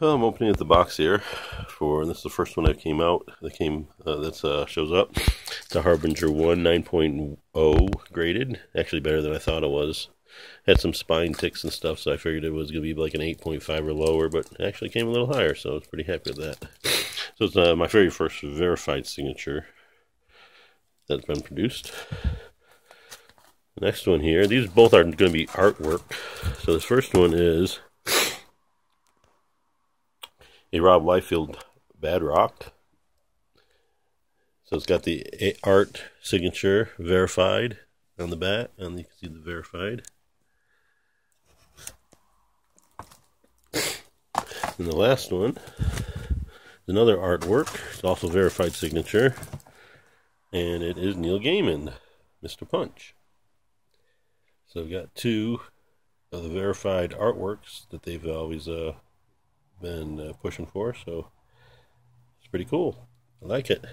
Well, I'm opening up the box here for, this is the first one that came out, that came, uh, that uh, shows up. It's a Harbinger 1 9.0 graded. Actually better than I thought it was. Had some spine ticks and stuff, so I figured it was going to be like an 8.5 or lower, but actually came a little higher, so I was pretty happy with that. So it's uh, my very first verified signature that's been produced. Next one here, these both are going to be artwork. So this first one is a Rob Liefeld Badrock. So it's got the art signature verified on the bat, and you can see the verified. And the last one is another artwork. It's also verified signature, and it is Neil Gaiman, Mr. Punch. So we've got two of the verified artworks that they've always uh, been uh, pushing for. So it's pretty cool. I like it.